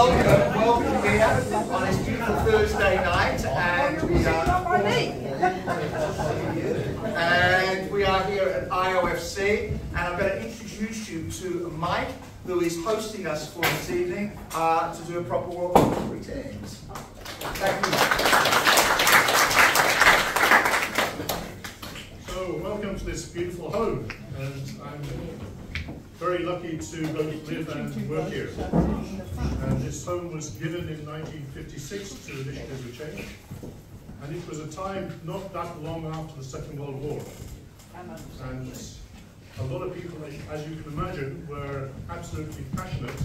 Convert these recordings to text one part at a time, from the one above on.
welcome, welcome here on this beautiful Thursday night, and we are, and we are here at IOFC, and I'm going to introduce you to Mike, who is hosting us for this evening, uh, to do a proper welcome. Greetings. Thank you. So, welcome to this beautiful home, and I'm very lucky to both live and work here. And this home was given in 1956 to Initiative for Change, and it was a time not that long after the Second World War. And a lot of people, as you can imagine, were absolutely passionate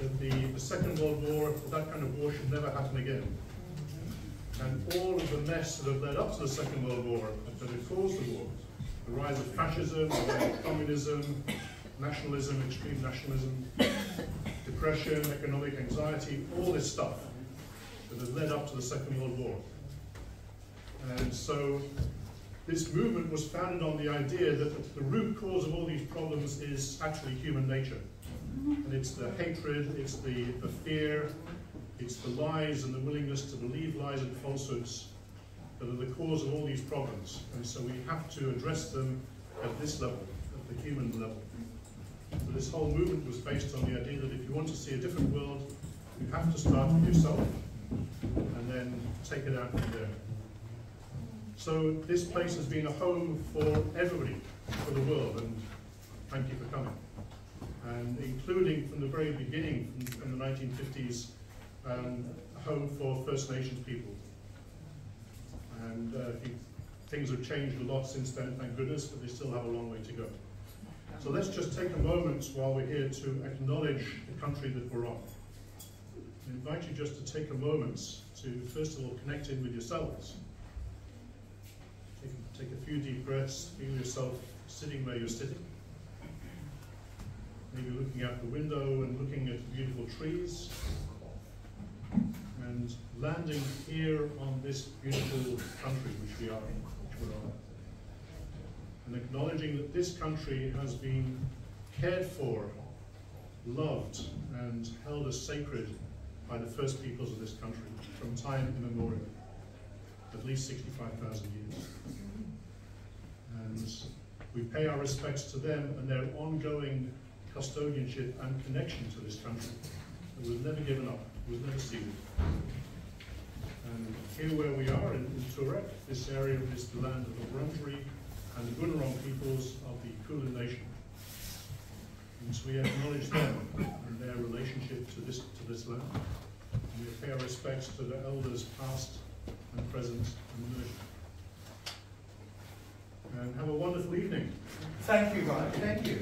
that the, the Second World War, that kind of war should never happen again. And all of the mess that have led up to the Second World War, that had caused the war, the rise of fascism, the rise of communism, nationalism, extreme nationalism, depression, economic anxiety, all this stuff that has led up to the Second World War. And so this movement was founded on the idea that the root cause of all these problems is actually human nature. And it's the hatred, it's the, the fear, it's the lies and the willingness to believe lies and falsehoods that are the cause of all these problems. And so we have to address them at this level, at the human level. So this whole movement was based on the idea that if you want to see a different world, you have to start with yourself and then take it out from there. So this place has been a home for everybody, for the world, and thank you for coming. And including from the very beginning, from, from the 1950s, um, a home for First Nations people. And uh, things have changed a lot since then, thank goodness, but they still have a long way to go. So let's just take a moment while we're here to acknowledge the country that we're on. I invite you just to take a moment to, first of all, connect in with yourselves. Take, take a few deep breaths, feel yourself sitting where you're sitting. Maybe looking out the window and looking at beautiful trees. And landing here on this beautiful country which we are, which we're on and acknowledging that this country has been cared for, loved, and held as sacred by the first peoples of this country from time immemorial, at least 65,000 years. And we pay our respects to them and their ongoing custodianship and connection to this country that was never given up, was never ceded. And here where we are in, in Toorak, this area is the land of the Wurundjeri and the Bunurong peoples of the Kulin Nation. So we acknowledge them and their relationship to this, to this land. And we pay our respects to the elders past and present and emerging. And have a wonderful evening. Thank you, Ryan. Thank you.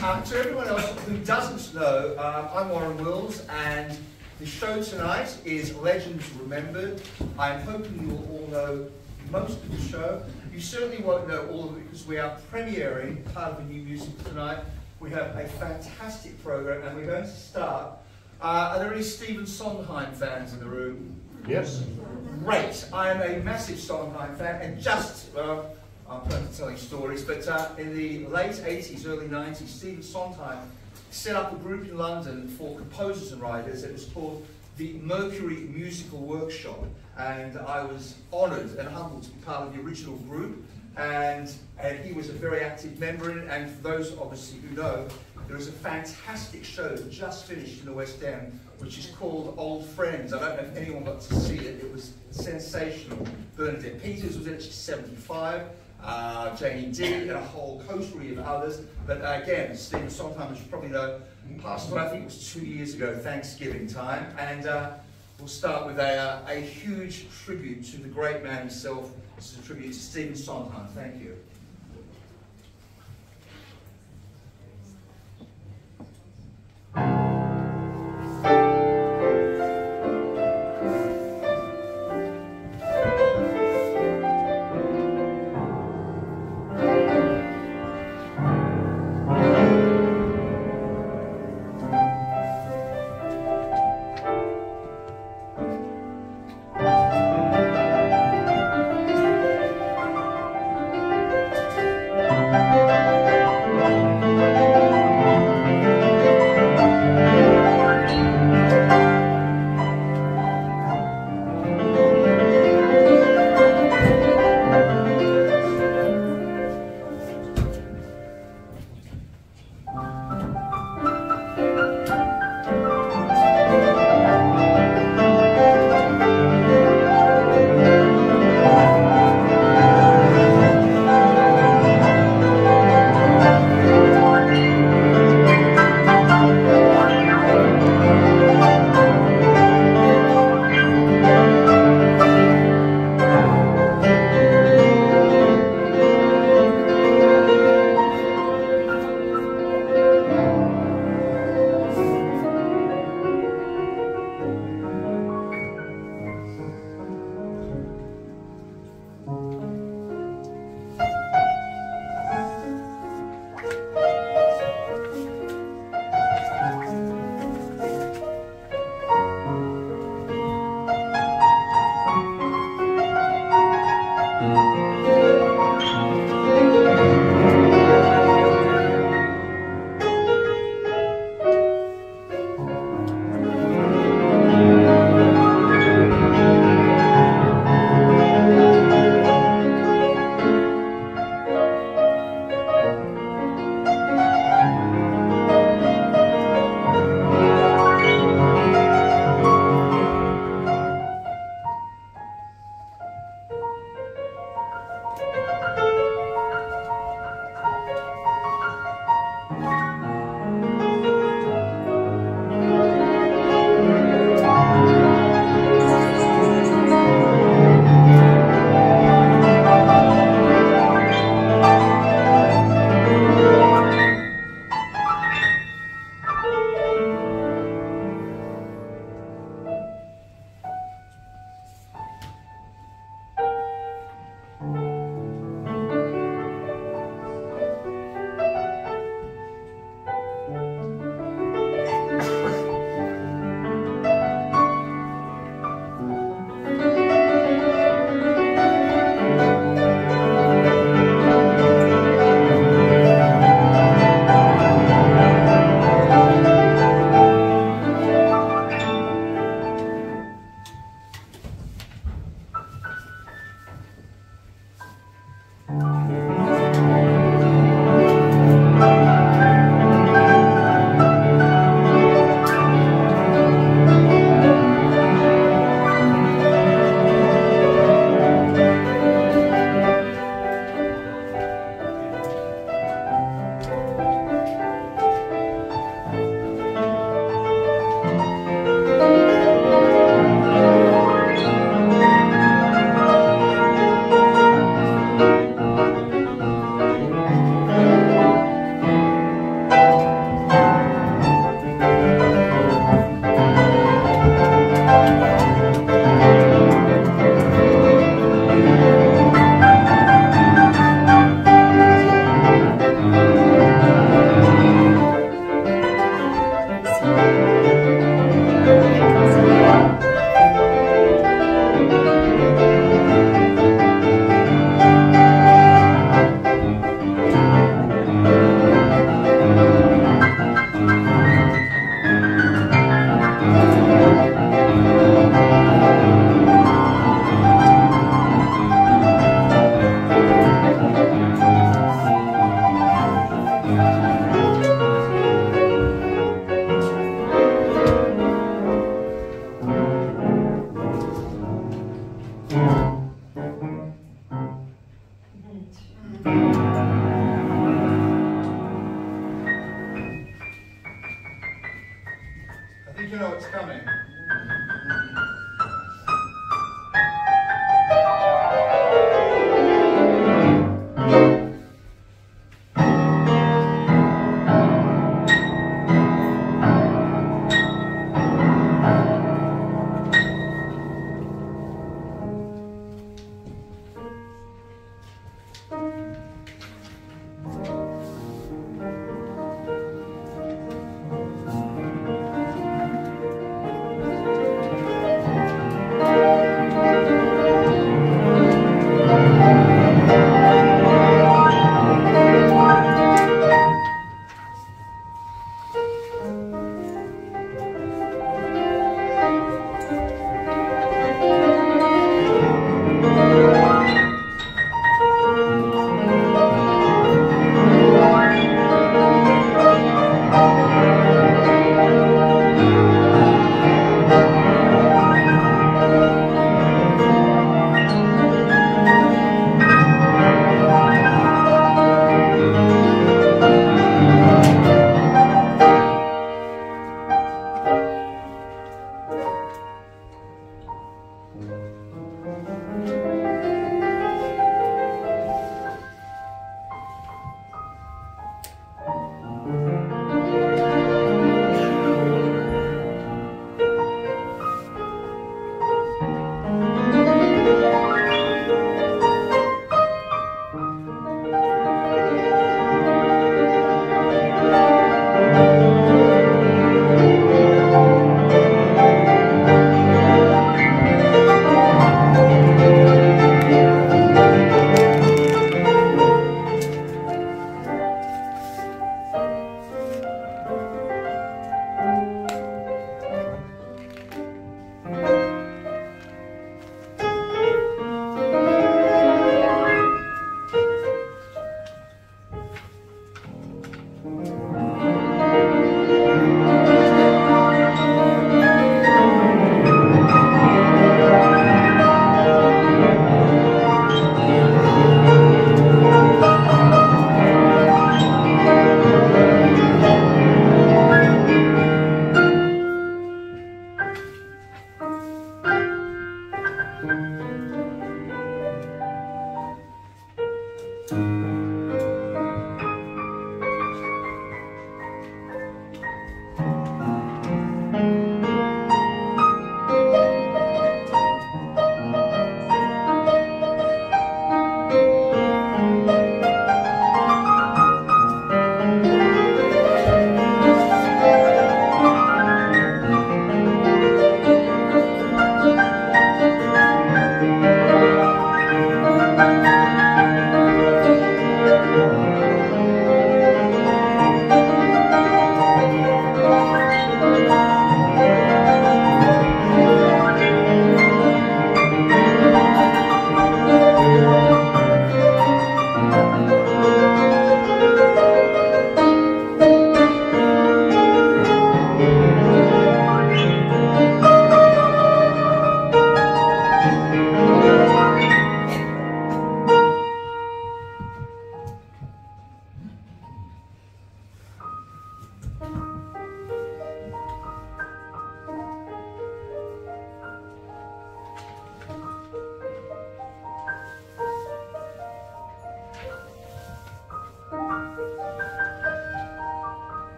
Uh, to everyone else who doesn't know, uh, I'm Warren Wills, and the show tonight is Legends Remembered. I'm hoping you will all know most of the show. You certainly won't know all of it because we are premiering part of the new music tonight. We have a fantastic program and we're going to start. Uh, are there any Stephen Sondheim fans in the room? Yes. Great. I am a massive Sondheim fan and just, uh, I'm telling stories, but uh, in the late 80s, early 90s, Stephen Sondheim set up a group in London for composers and writers. It was called the Mercury Musical Workshop, and I was honoured and humbled to be part of the original group. And, and he was a very active member in it. And for those obviously who know, there is a fantastic show that just finished in the West End, which is called Old Friends. I don't know if anyone got to see it. It was sensational. Bernadette Peters was in it. She's 75 uh, Janie Dee, and a whole coterie of others. But uh, again, Steve, Sondheim you probably know, passed away, I think was two years ago, Thanksgiving time. And uh, we'll start with a, uh, a huge tribute to the great man himself. This is a tribute to Stephen Sondheim. Thank you. you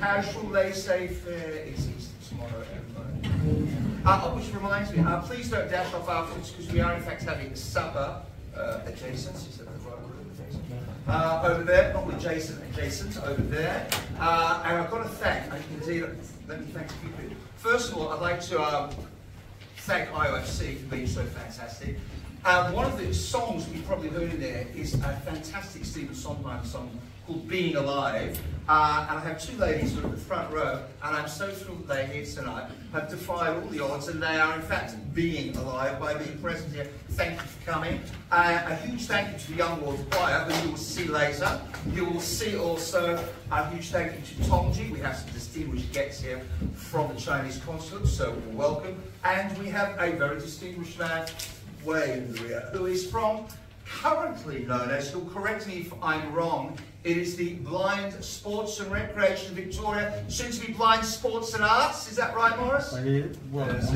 Casual, laissez-faire is Easter tomorrow. Uh, which reminds me, uh, please don't dash off afterwards because we are in fact having supper uh, adjacent. Is that the right word? Over there, not Jason, adjacent, over there. Uh, and I've got to thank, I can see that, let me thank a few people. First of all, I'd like to um, thank IOFC for being so fantastic. Um, one of the songs you've probably heard in there is a fantastic Stephen Sondheim song called Being Alive. Uh, and I have two ladies who are at the front row, and I'm so thrilled that they're here tonight, have defied all the odds, and they are in fact being alive by being present here. Thank you for coming. Uh, a huge thank you to the Young World Choir, who you will see later. You will see also a huge thank you to Tongji. We have some distinguished guests here from the Chinese consulate, so welcome. And we have a very distinguished man way in the rear, who is from, currently known as, he'll correct me if I'm wrong, it is the Blind Sports and Recreation Victoria, soon to be Blind Sports and Arts, is that right Morris? Yes,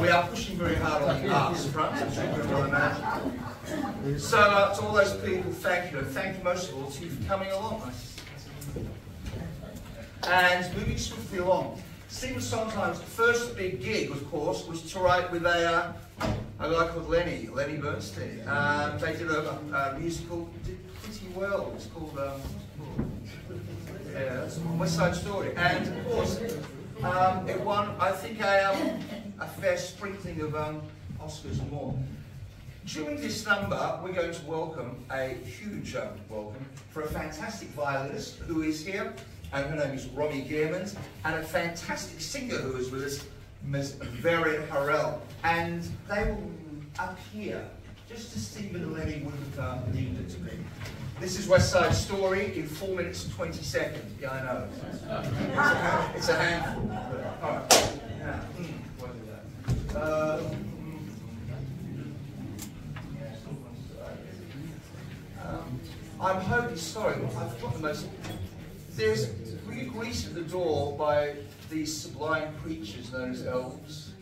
we are pushing very hard on the arts front, as you can imagine. So uh, to all those people, thank you, and thank you most of all to you for coming along. And moving swiftly along, Stephen Sondheim's first big gig, of course, was to write with a, uh, a guy called Lenny, Lenny Bernstein. Um, they did a, a musical, did pretty well. It's called um, yeah, West Side Story. And of course, um, it won, I think, a, um, a fair sprinkling of um, Oscars and more. During this number, we're going to welcome a huge um, welcome for a fantastic violinist who is here, and her name is Romy Gearmans, and a fantastic singer who is with us, Ms. Vera Harrell. And they will appear just as Stephen Lenny uh, needed it to be. This is West Side Story in 4 minutes and 20 seconds. Yeah, I know. It's a, it's a handful. All right. Mm, that? Uh, um, I'm hoping, sorry, I've got the most. There's greeted at the door by these sublime creatures known as elves.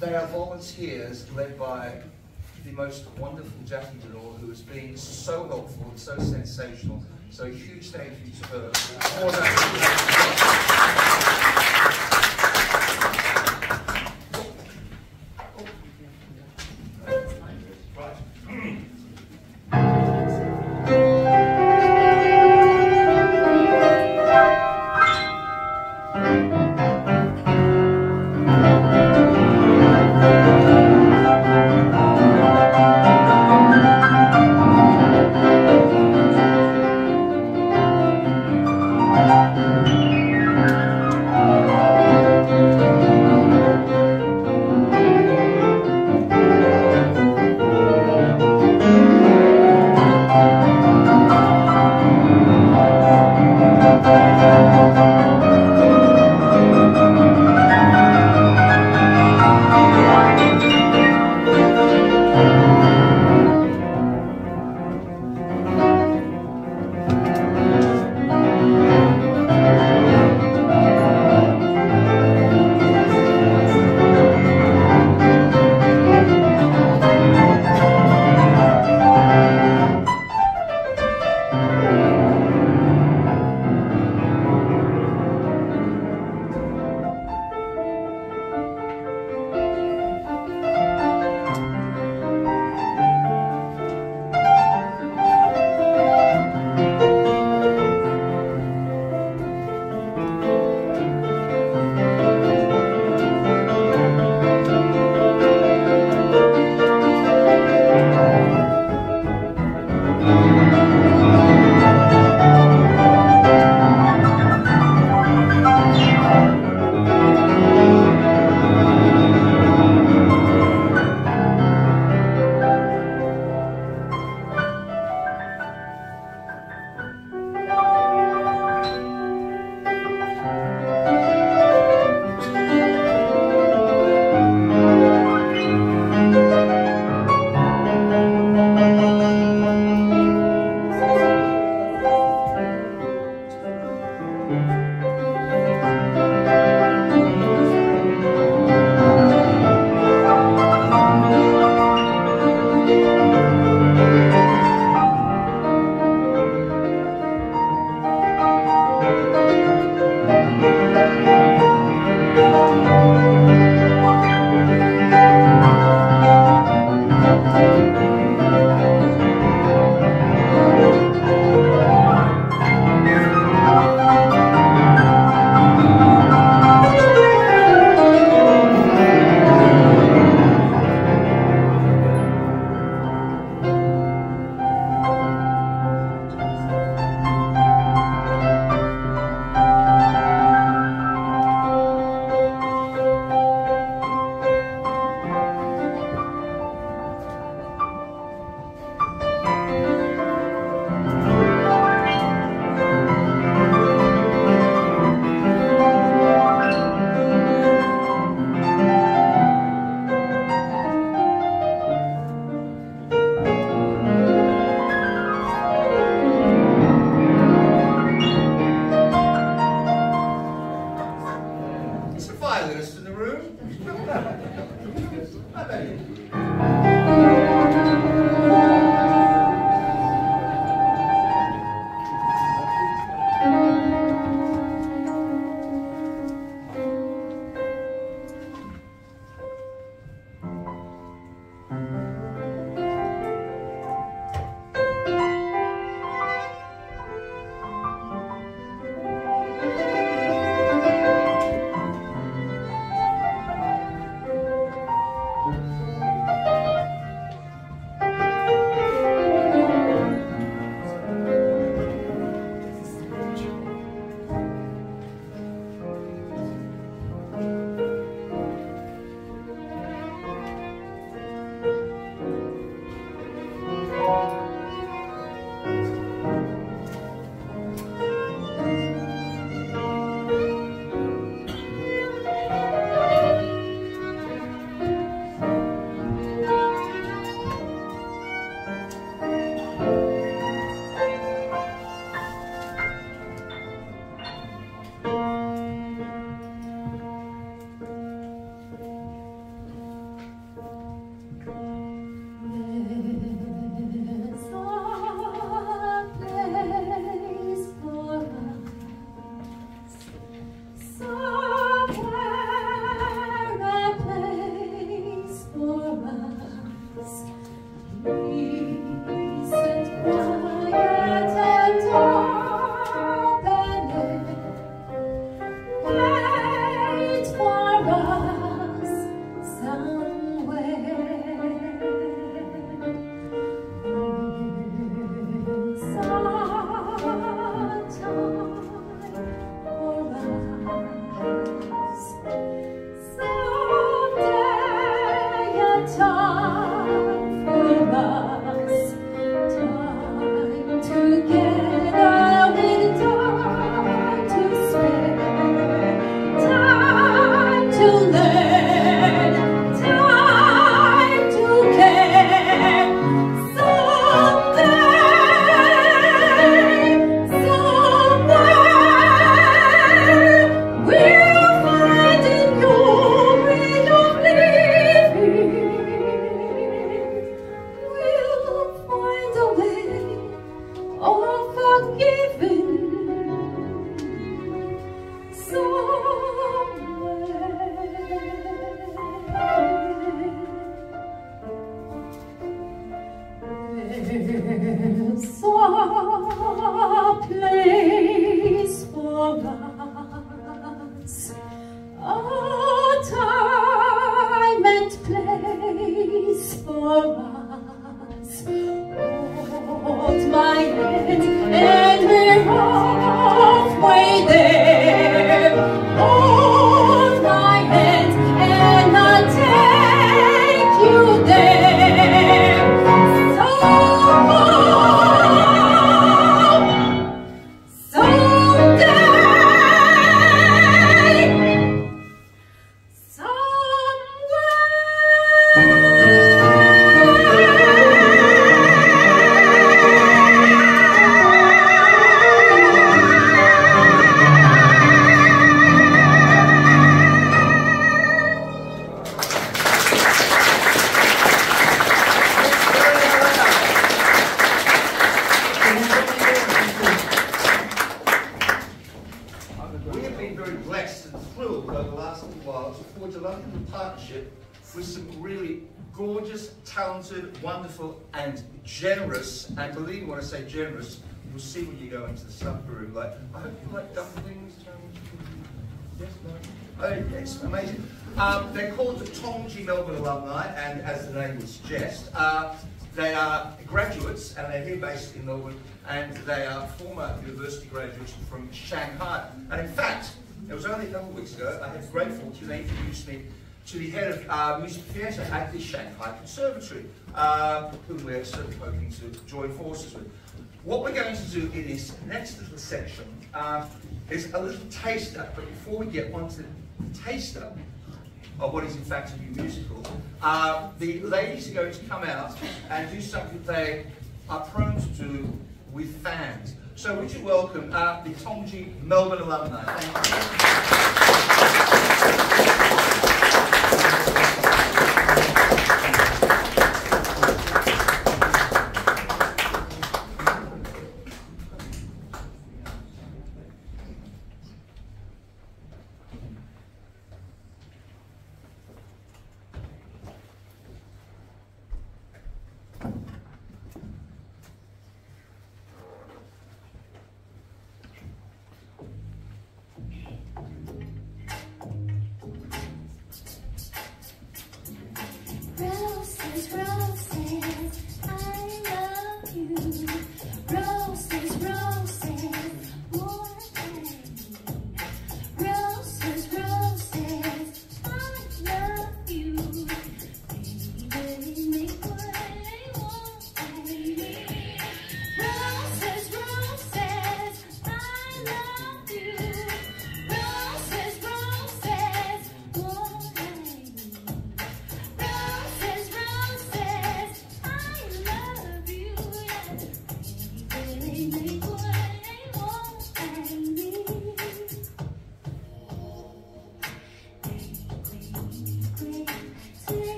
They are volunteers led by the most wonderful Jackie Denor, who has been so helpful and so sensational. So huge thank you to her generous, and believe me when I say generous, you'll see when you go into the supper room. Like, I hope you like dumplings. Yes, no. Oh, yes, amazing. Um, they're called the Tongji Melbourne alumni, and as the name would suggest, uh, they are graduates, and they're here based in Melbourne, and they are former university graduates from Shanghai. And in fact, it was only a couple of weeks ago, I had the great fortune, they introduced me to the head of uh, music theatre at the Shanghai Conservatory, uh, whom we're certainly hoping to join forces with. What we're going to do in this next little section uh, is a little taster, but before we get onto the taster of what is in fact a new musical, uh, the ladies are going to come out and do something they are prone to do with fans. So would you welcome uh, the Tongji Melbourne alumni.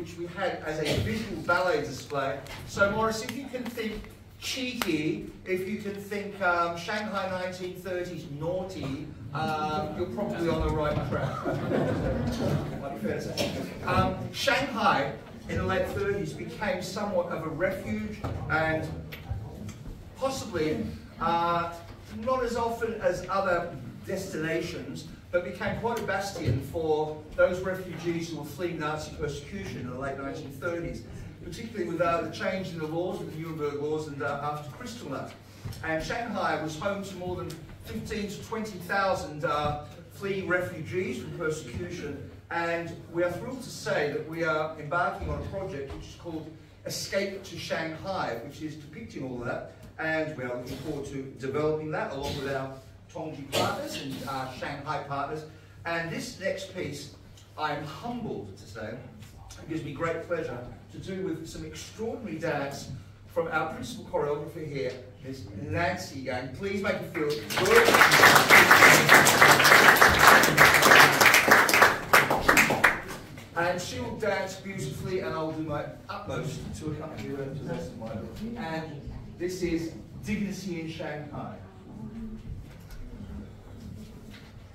Which we had as a visual ballet display, so Morris, if you can think cheeky, if you can think um, Shanghai 1930s naughty, um, you're probably on the right track. Um, Shanghai in the late 30s became somewhat of a refuge and possibly uh, not as often as other destinations, but became quite a bastion for those refugees who were fleeing Nazi persecution in the late 1930s, particularly with uh, the change in the laws, with the Nuremberg laws, and uh, after Kristallnacht. And Shanghai was home to more than 15 to 20,000 uh, fleeing refugees from persecution. And we are thrilled to say that we are embarking on a project which is called Escape to Shanghai, which is depicting all that. And we are looking forward to developing that along with our Tongji partners and our Shanghai partners. And this next piece, I am humbled to say, it gives me great pleasure to do with some extraordinary dance from our principal choreographer here, Ms. Nancy Yang. Please make it feel good. And she will dance beautifully, and I'll do my utmost to accompany her to the rest of my And this is Dignity in Shanghai.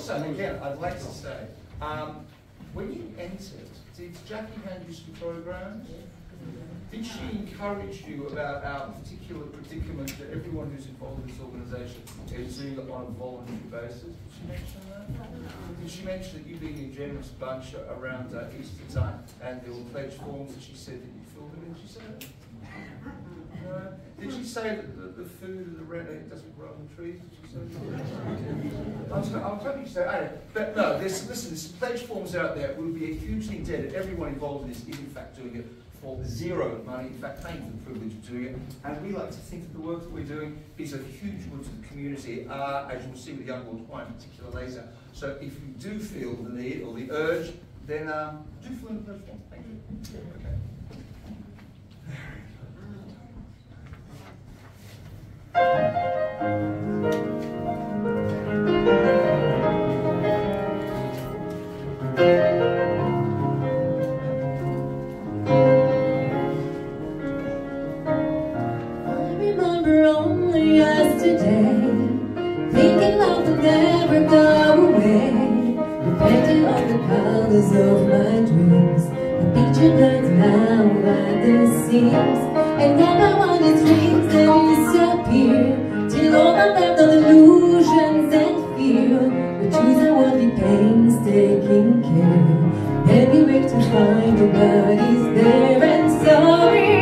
Also, again, I'd like to say, um, when you entered, did Jackie hand you some programs? Did she encourage you about our particular predicament that everyone who's involved in this organisation is doing it on a voluntary basis? Did she mention that? Did she mention that you being a generous bunch around uh, Easter time and there were pledge forms that she said that you filled in? She say that? Did she say that the, the food and the rent it doesn't grow on trees? Did she say that? I was, I was hoping you said, I don't. But no, there's, listen, there's pledge forms out there. We'll be hugely indebted. Everyone involved in this is in fact doing it for zero money, in fact paying for the privilege of doing it. And we like to think that the work that we're doing is of huge good to the community, uh, as you'll see with the Young World Wine in particular later. So if you do feel the need or the urge, then um, do fill in the pledge form. Thank you. Okay. I remember only yesterday Thinking love will never go away Repenting of the colors of them never go away, repenting on the powers of my dreams The picture burns now at the seams And all I want is dreams that disappear. Till all I'm left are illusions and fear. But choosing won't be painstaking care. Then wake to find nobody's there and sorry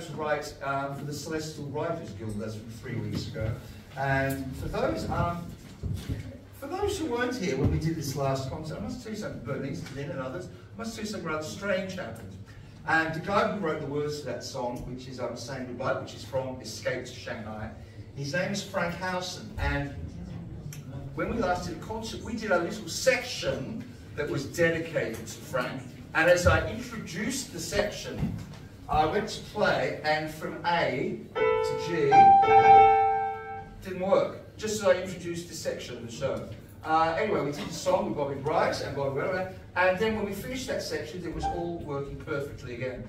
to write um, for the Celestial Writers Guild. That's from three weeks ago. And for those, um, for those who weren't here when we did this last concert, I must tell you something. Bernice, Lynn, and others. I must tell you something rather strange happened. And the guy who wrote the words to that song, which is I'm Saying Goodbye, which is from Escape to Shanghai, his name is Frank Howson. And when we last did a concert, we did a little section that was dedicated to Frank. And as I introduced the section, I went to play, and from A to G didn't work. Just as I introduced the section of the show. Uh, anyway, we did the song with Bobby Bryce and Bobby Weller, and then when we finished that section, it was all working perfectly again.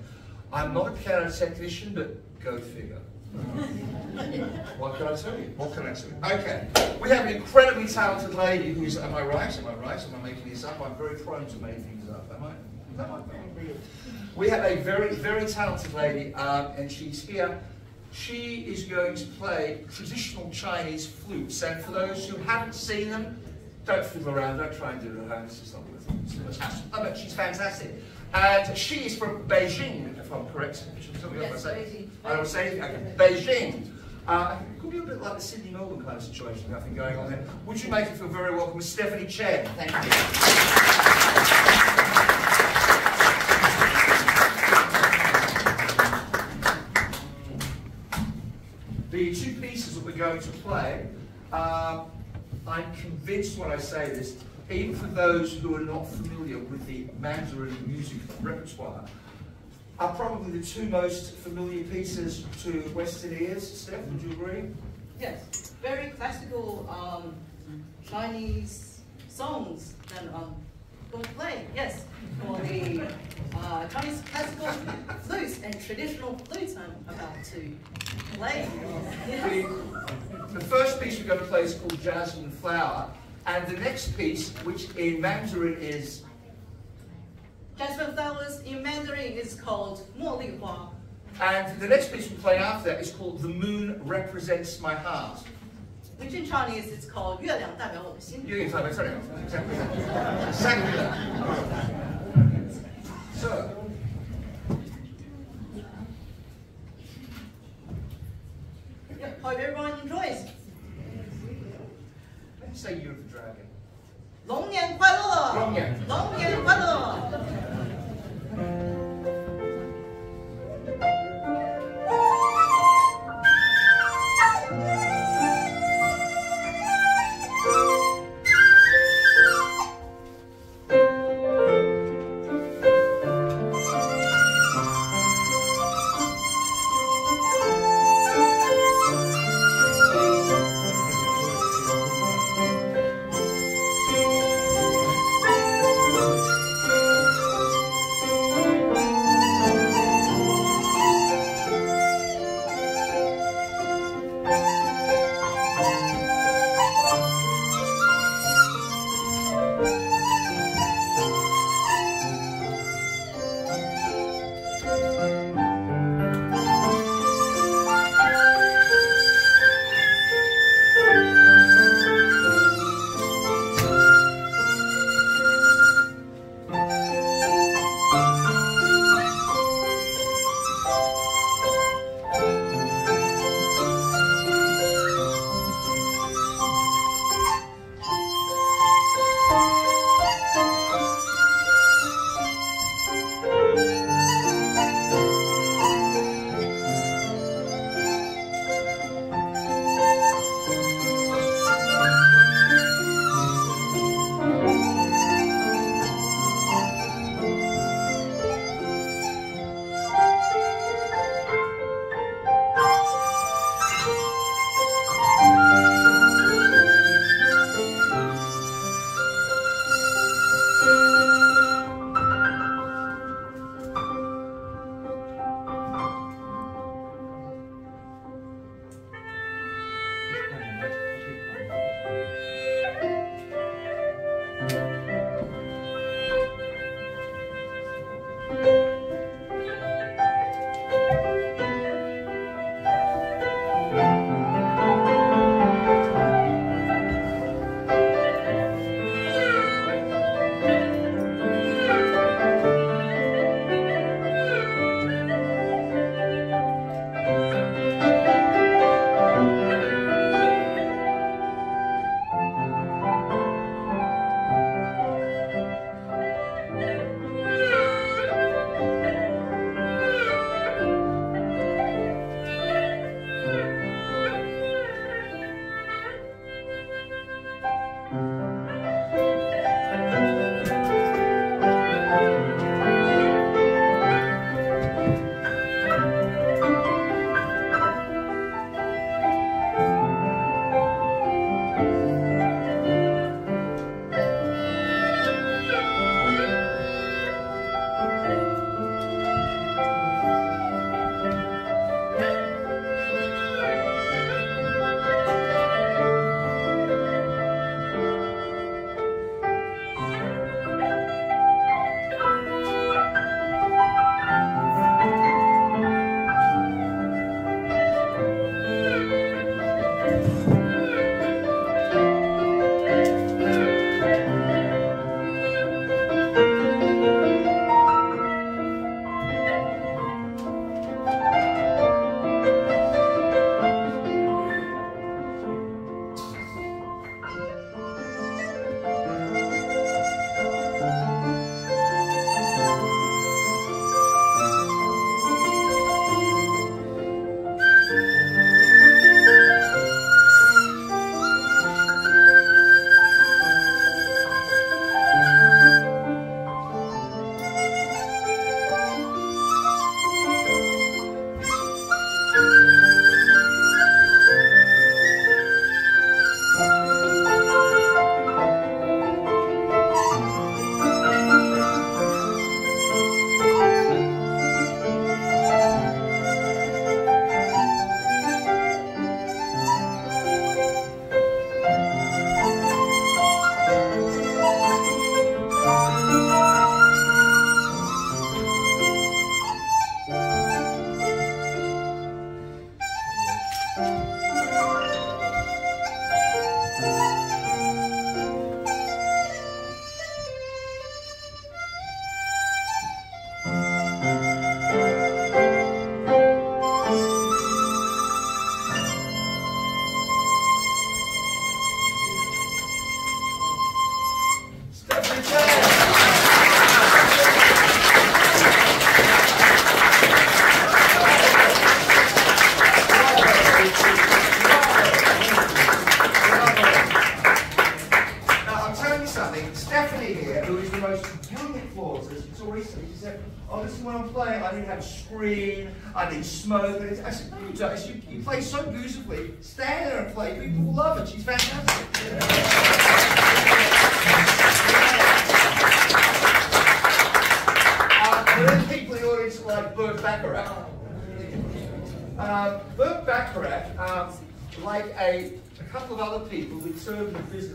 I'm not a piano technician, but go figure. what can I tell you? What can I tell you? Okay, we have an incredibly talented lady who's, am I right? Am I right? Am I making this up? I'm very prone to make things up. Am I? We have a very, very talented lady, um, and she's here. She is going to play traditional Chinese flutes, and for those who haven't seen them, don't fiddle around, don't try and do it at home, it's just not worth too much hassle. Oh, but she's fantastic. And she is from Beijing, if I'm correct. Yes, if I say. Beijing. I don't say okay. Beijing. Uh, it could be a bit like the Sydney Melbourne kind of situation, nothing going on there. Would you make it feel very welcome Stephanie Chen? Thank you. The two pieces that we're going to play, um, I'm convinced when I say this, even for those who are not familiar with the Mandarin music repertoire, are probably the two most familiar pieces to Western ears. Steph, would you agree? Yes, very classical um, Chinese songs that I'm going to play. Yes, for the uh, Chinese classical flutes and traditional flutes I'm about to play. Yes. The, first piece we're going to play is called Jasmine Flower, and the next piece, which in Mandarin is Jasmine flowers in Mandarin is called Mo Li Hua. And the next piece we play after that is called The Moon Represents My Heart. which in Chinese is called 月亮代表我的心。 You can tell me, sorry, exactly. Exactly that. So, Yep, hope everyone enjoys. let's say Year of the Dragon. 龙年快乐！龙年龙年快乐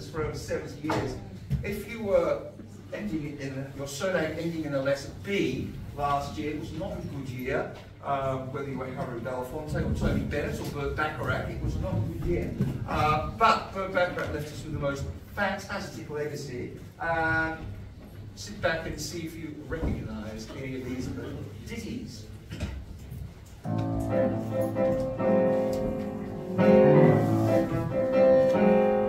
For over 70 years, if you were ending in your surname ending in a letter B last year, it was not a good year. Um, whether you were Harry Belafonte or Tony Bennett or Burt Bacharach, it was not a good year. Uh, but Burt Bacharach left us with the most fantastic legacy. Um, sit back and see if you recognize any of these ditties. Thank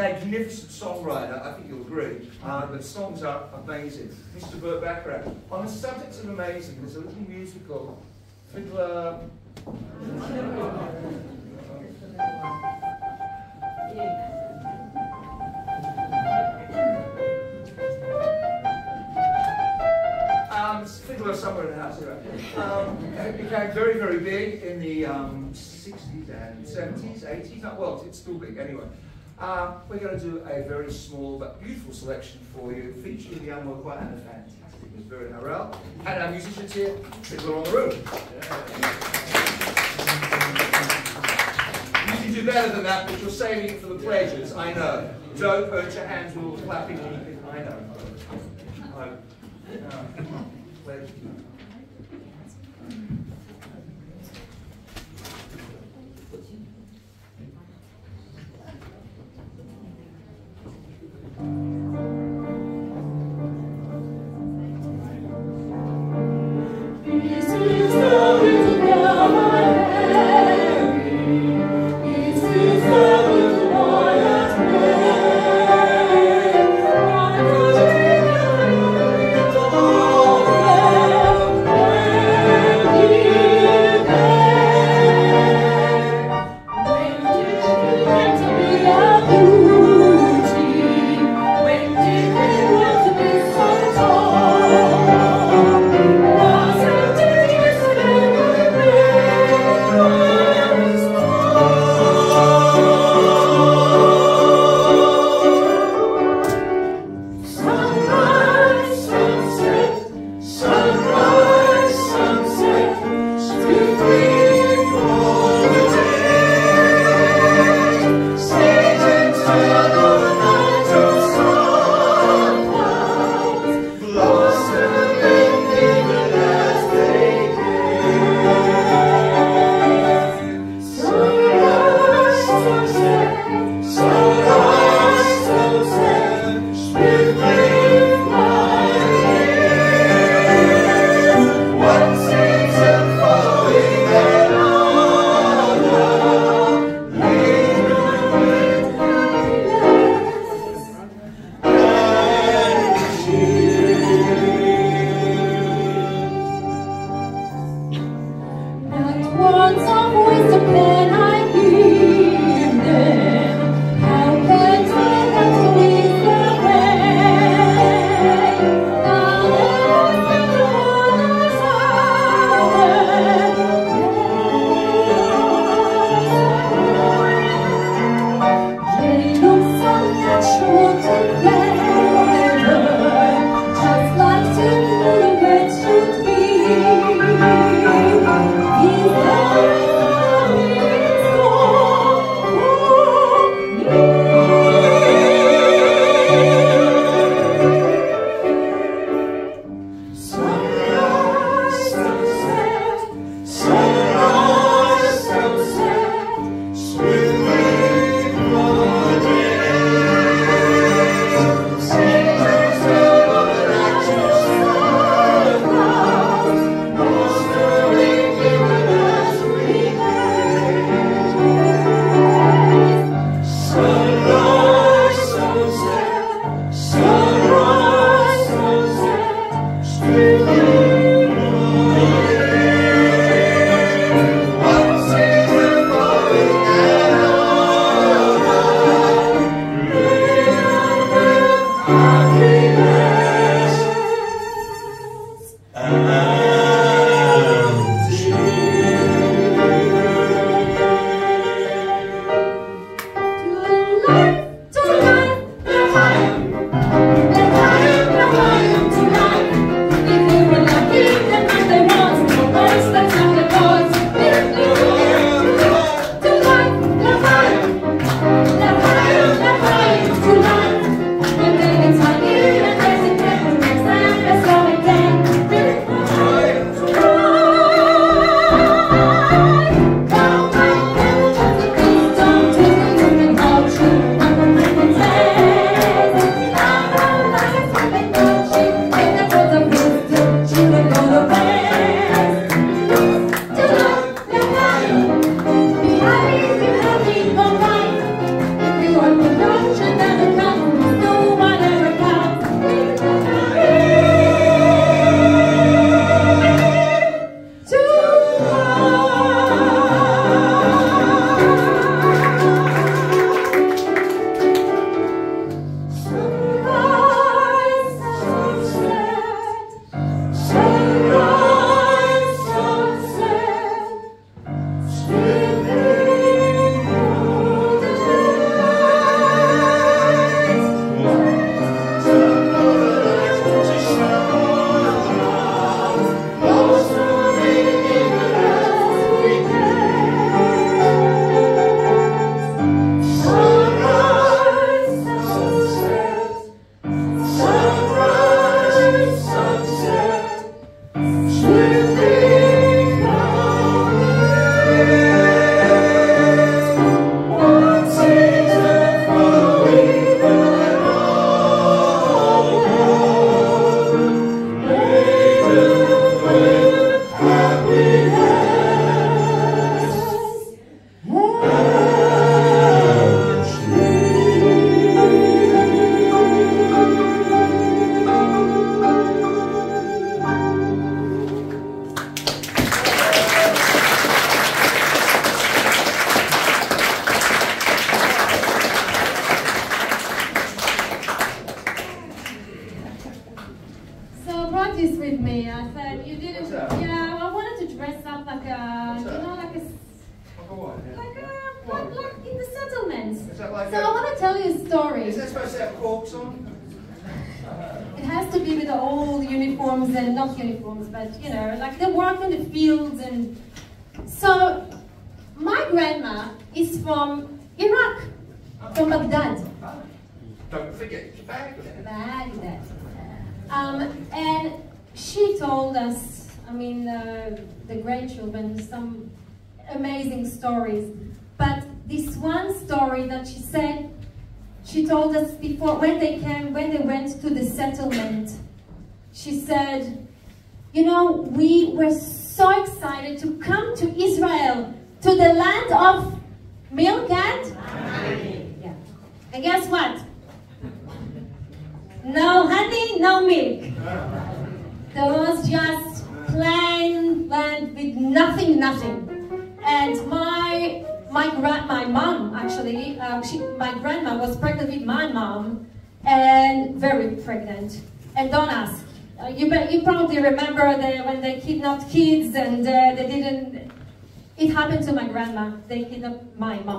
magnificent songwriter, I think you'll agree. Uh, the songs are amazing. Mr. Burt Bacharach. On the subject of amazing, there's a little musical, Fiddler. Um, Fiddler somewhere in the house here. Um, it became very, very big in the um, 60s and 70s, 80s. Not, well, it's still big anyway. Uh, we're going to do a very small but beautiful selection for you, featuring the World Choir and the fantastic Miss Vera Harrell, and our musicians here, Fiddler on the Roof. You can do better than that, but you're saving it for the pleasures, I know. Don't hurt your hands the clapping, I know. I- uh, pleasure.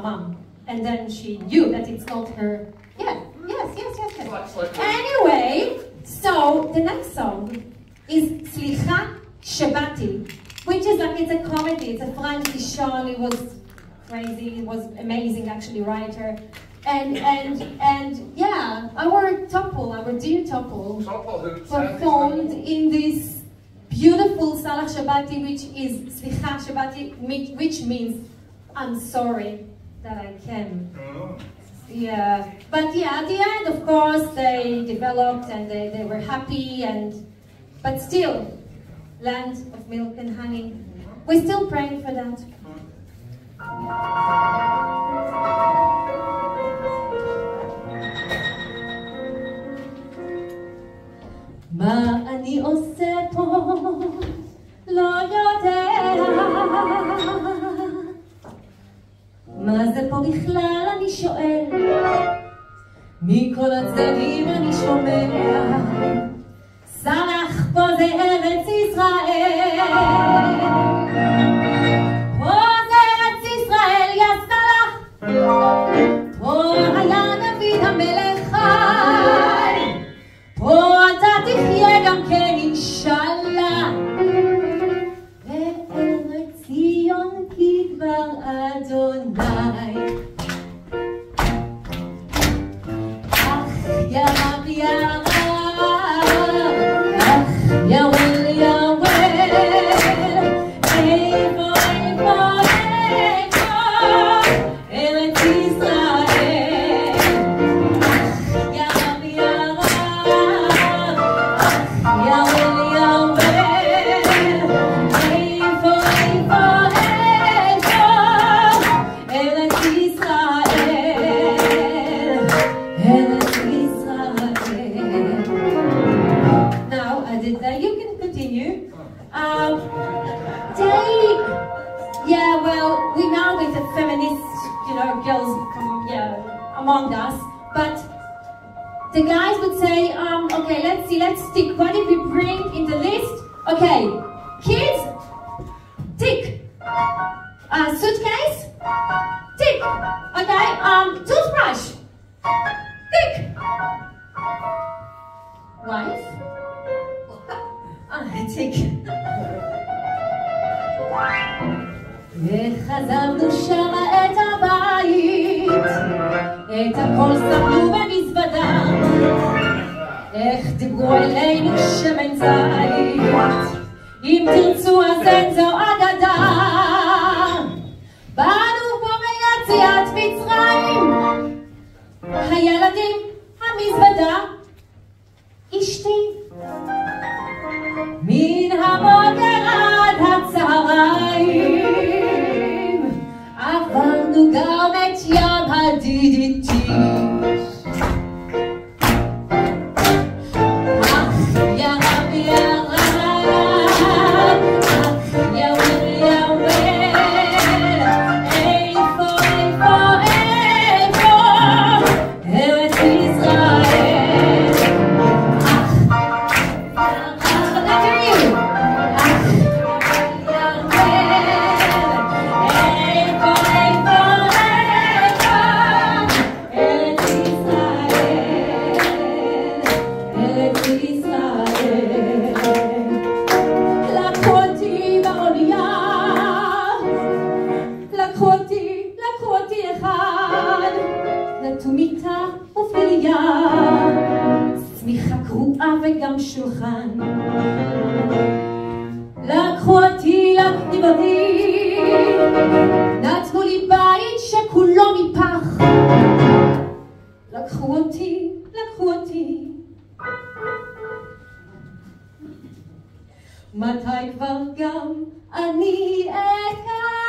mom. And then she knew that it's not her. Yeah, yes, yes, yes, yes. Anyway, so the next song is Slicha Shabati, which is like, it's a comedy. It's a Frank Kishon. It was crazy. It was amazing, actually, writer. And, and, and yeah, our Topol, our dear Topol, performed in this beautiful Salah Shabbati, which is Slicha Shabbati, which means I'm sorry that I can. Oh. Yeah, but yeah, at the end, of course, they developed and they, they were happy, and but still, land of milk and honey. We're still praying for that. מה אני עושה פה? לא יודע מה זה פה בכלל, אני שואל. מכל הצדדים אני שומע, סלח פה זה ארץ ישראל. וגם שולחן. לקחו אותי לבתי, נתנו לי בית שכולו מפח. לקחו אותי, לקחו אותי. מתי כבר גם אני אקח?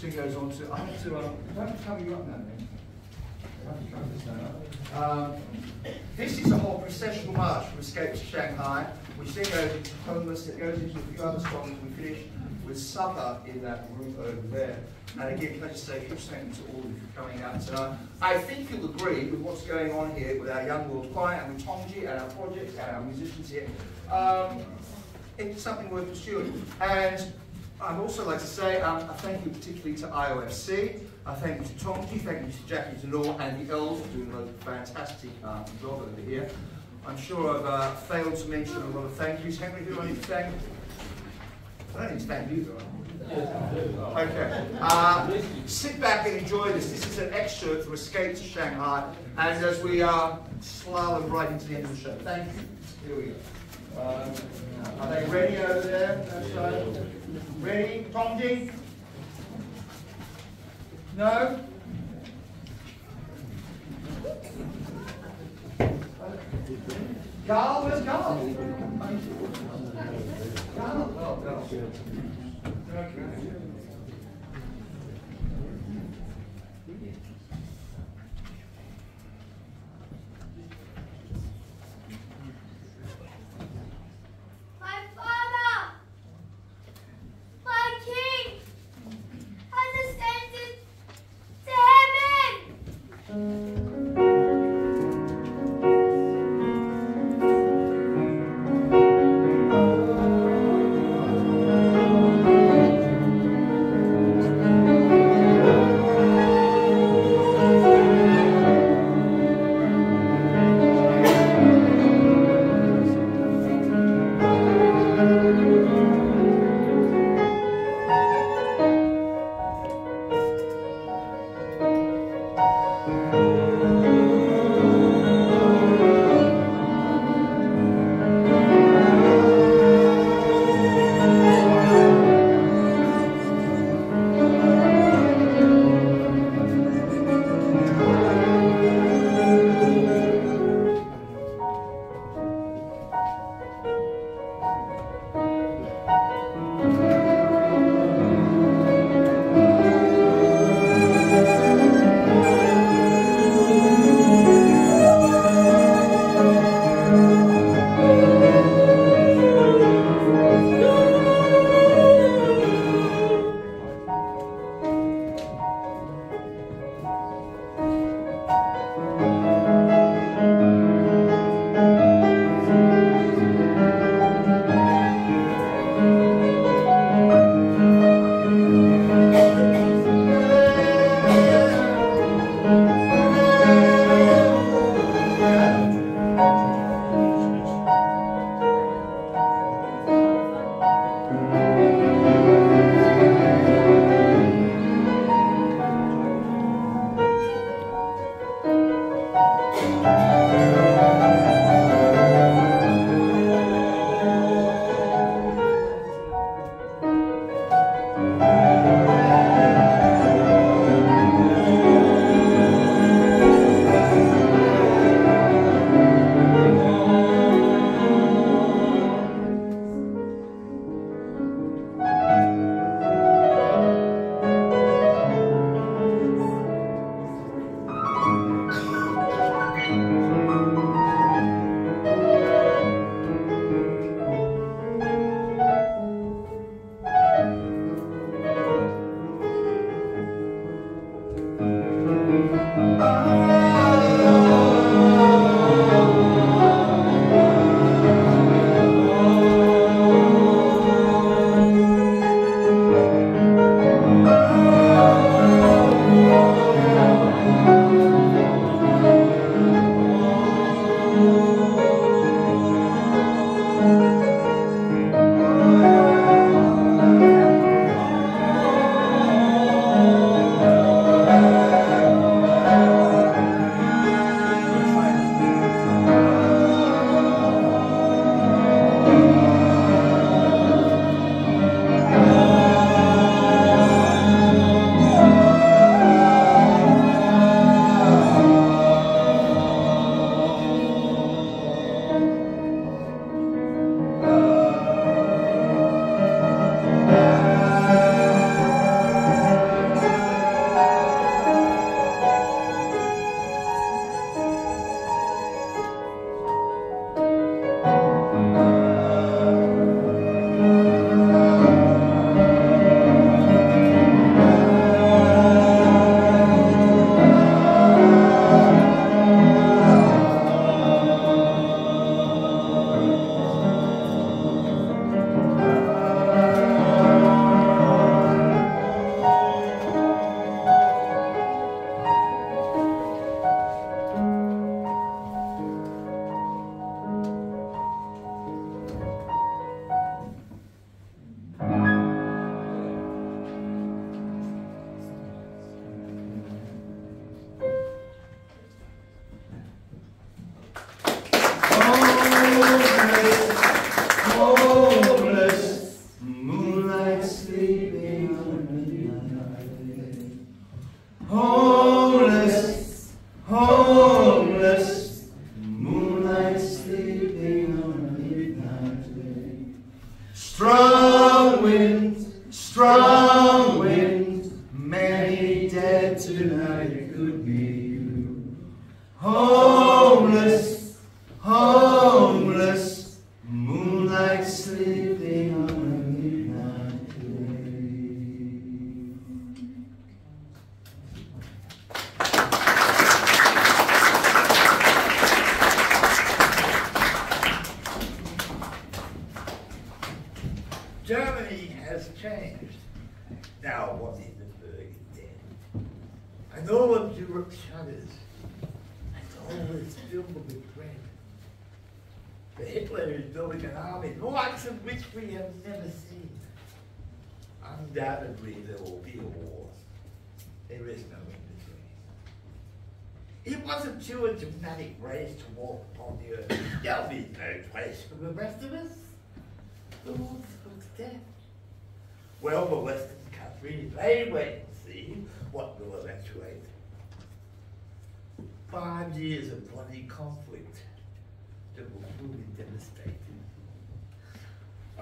Then goes on to I have to um, do I have to cover you up now, this. Um, this is a whole processional march from Escape to Shanghai, which then goes into Homeless, it goes into a few other songs. We finish with supper in that room over there. And again, can I just say a huge thank you to all of you for coming out tonight. I think you'll agree with what's going on here with our Young World Choir and with Tongji and our projects and our musicians here. Um, it's something worth pursuing. And I'd also like to say um, a thank you particularly to IOFC, a thank you to Tongji, thank you to Jackie Denor and the Elves for doing a fantastic um, job over here. I'm sure I've uh, failed to mention a lot of thank yous. Henry, who do I need to thank? I don't need to thank you, I? Okay. Uh, sit back and enjoy this. This is an excerpt from Escape to Shanghai, and as we uh, slalom right into the end of the show. Thank you. Here we go. Um, are they ready over there? Ready? Tongji? No? Carl, where's Carl? Carl?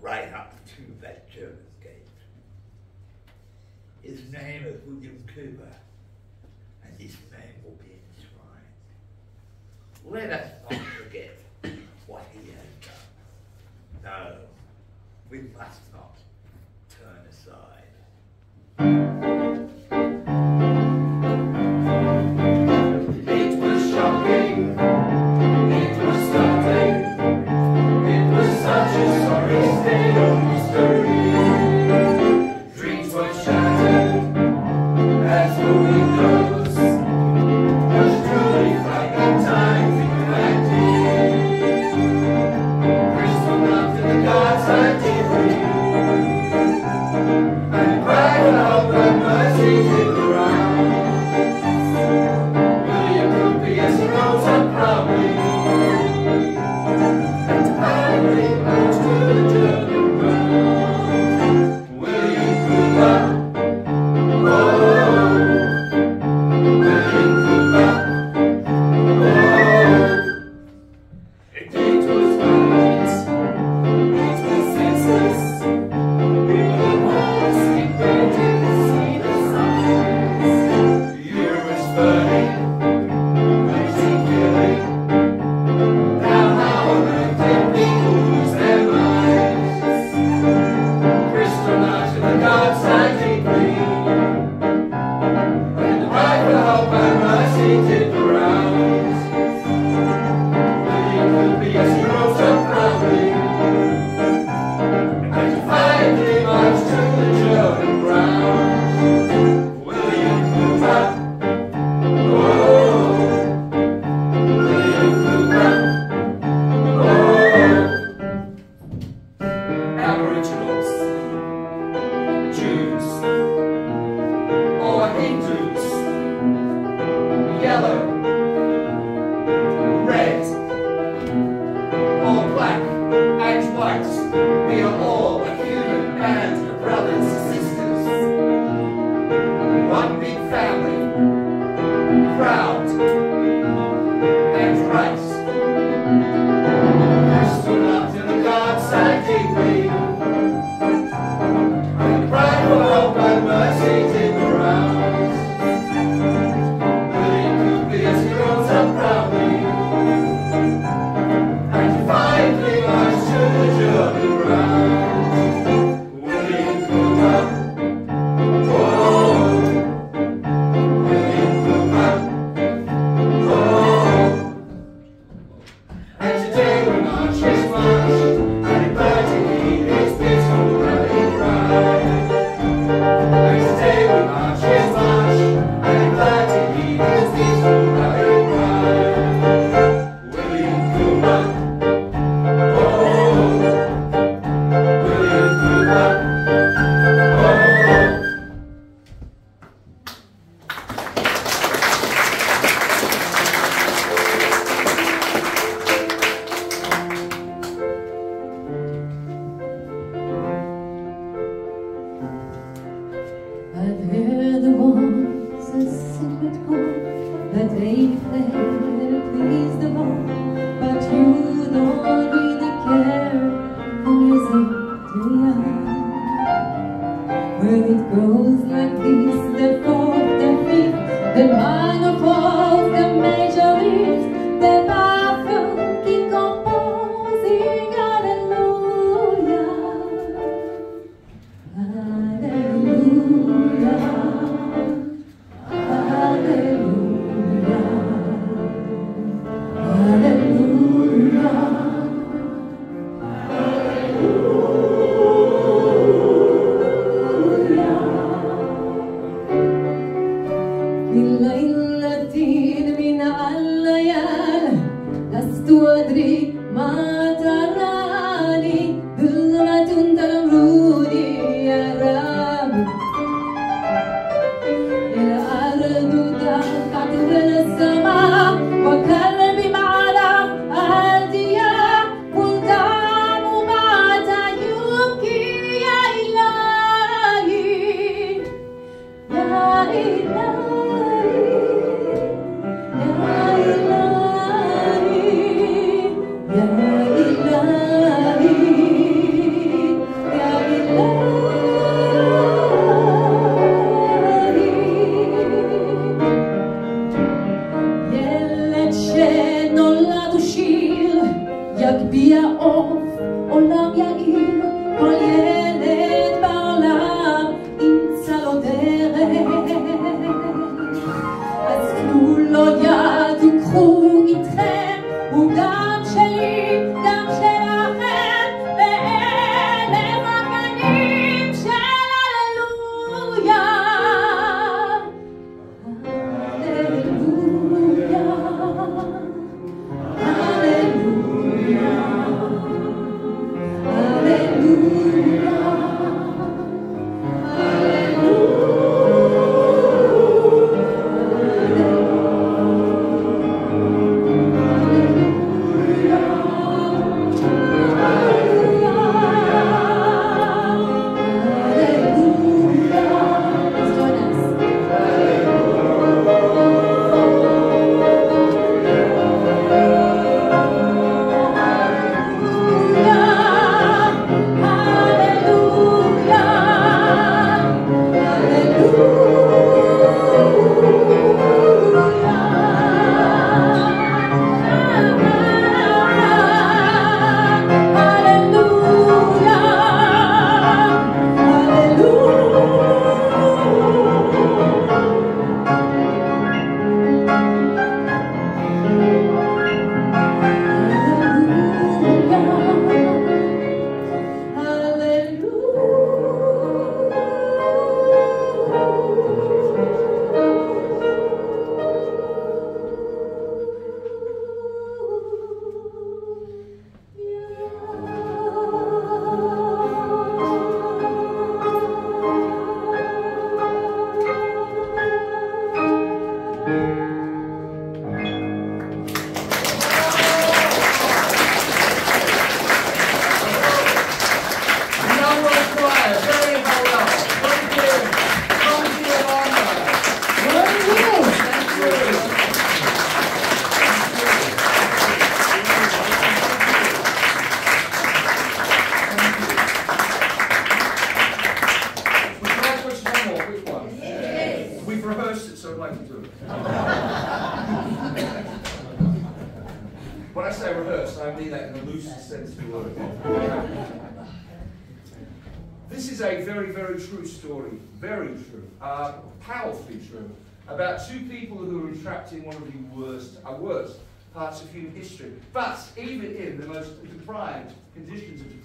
right up to that German gate. His name is William Cooper, and his name will be let us not forget what he has done. No, we must not turn aside.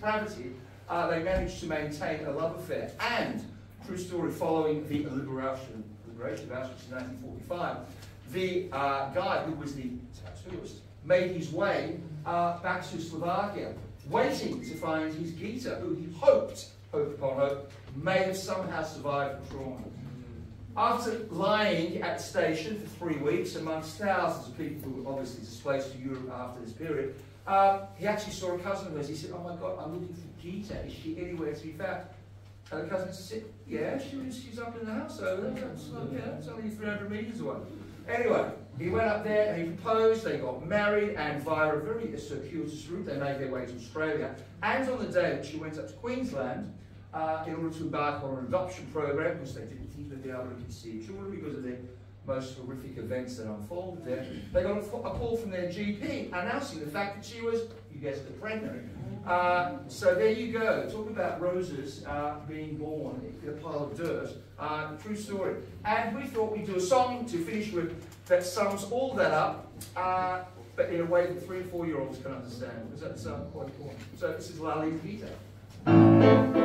Depravity, uh, they managed to maintain a love affair. And, true story, following the liberation, liberation of Auschwitz in 1945, the uh, guy who was the tattooist made his way uh, back to Slovakia, waiting to find his Gita, who he hoped, hope upon hope, may have somehow survived the trauma. After lying at the station for three weeks amongst thousands of people who were obviously displaced to Europe after this period, um, he actually saw a cousin of his. He said, Oh my God, I'm looking for Gita. Is she anywhere to be found? And the cousin said, Yeah, she was, she's up in the house over there. It's, not, yeah, only 300 metres away. Anyway, he went up there and he proposed, they got married, and via a very circuitous route, they made their way to Australia. And on the day that she went up to Queensland, uh, in order to embark on an adoption program, because they didn't think they'd be able to conceive children because of the most horrific events that unfolded there, they got a, call from their GP announcing the fact that she was, you guessed it, pregnant. Uh, so there you go. Talk about roses uh, being born in a pile of dirt. Uh, true story. And we thought we'd do a song to finish with that sums all that up, uh, but in a way that three and four year olds can understand. Because that's uh, quite important. So this is La Vita.